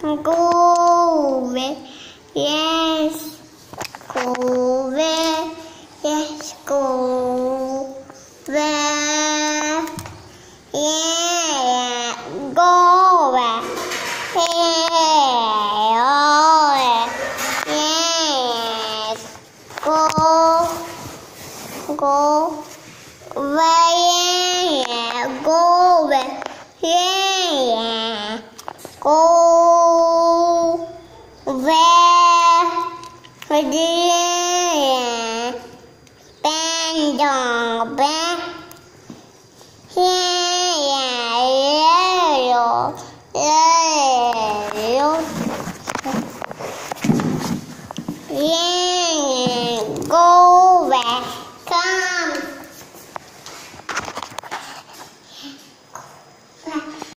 Go away, yes, go away, yes, go away, yeah, go away, oh, yes, go, go away, yeah, go away, yeah, go 只缘，班长背，亲人泪流，泪流。